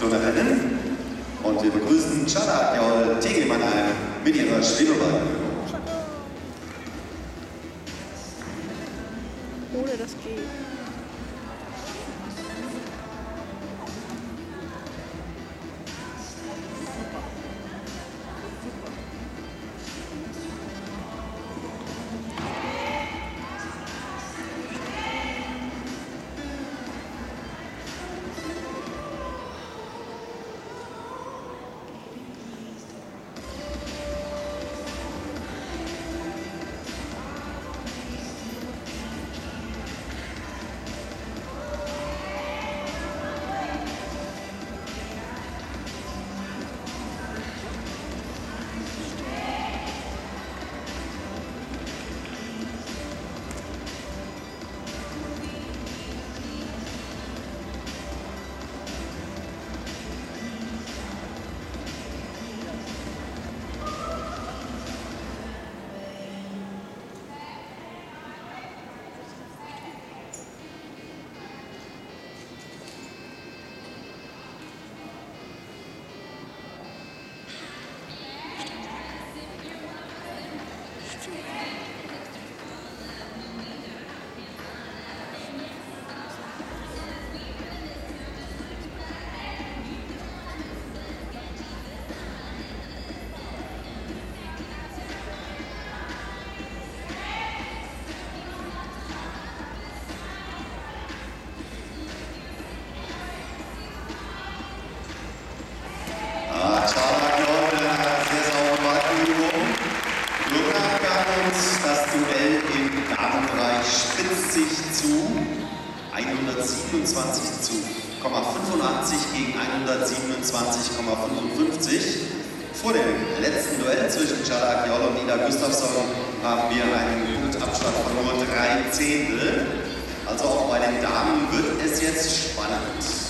Turnerinnen. Und wir begrüßen Chada Jol Tegelmannheim mit ihrer Schwebeball. Ohne das geht. 127 zu 85 gegen 127,55. Vor dem letzten Duell zwischen Chada Jol und Ida Gustafsson haben wir einen Punktabstand von nur drei Zehntel. Also auch bei den Damen wird es jetzt spannend.